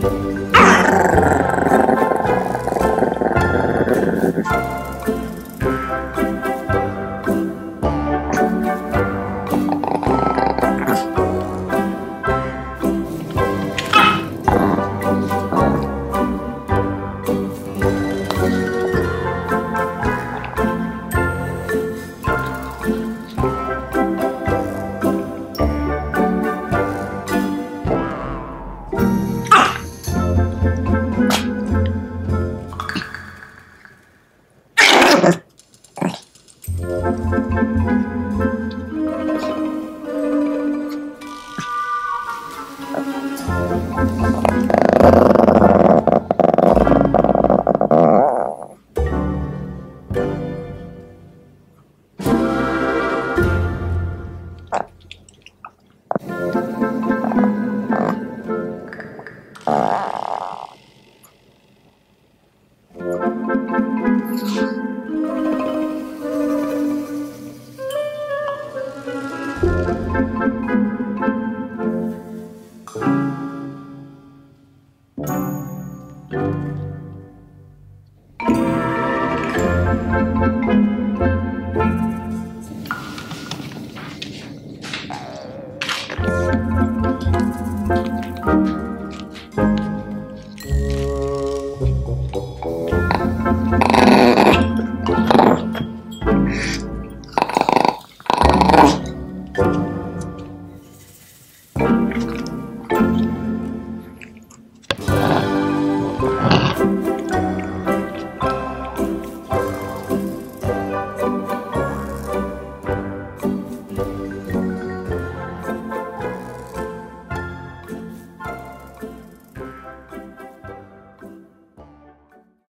Thank なるほど。Thank